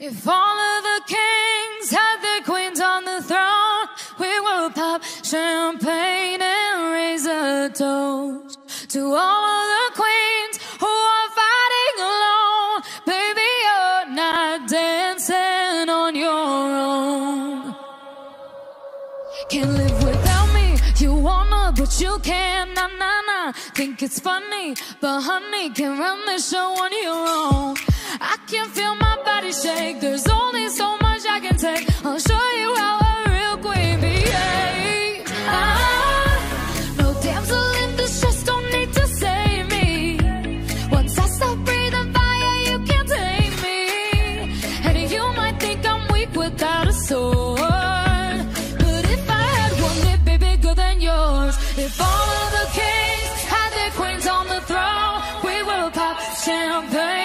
If all of the kings had their queens on the throne, we will pop champagne and raise a toast to all of the queens who are fighting alone. Baby, you're not dancing on your own. Can't live without me. You wanna, but you can't. Nah, nah, nah. Think it's funny, but honey, can run the show on your own shake. There's only so much I can take. I'll show you how a real queen behaves. Ah, no damsel in distress don't need to save me. Once I stop breathing fire, you can't tame me. And you might think I'm weak without a sword, but if I had one it'd be bigger than yours, if all of the kings had their queens on the throne, we would pop champagne.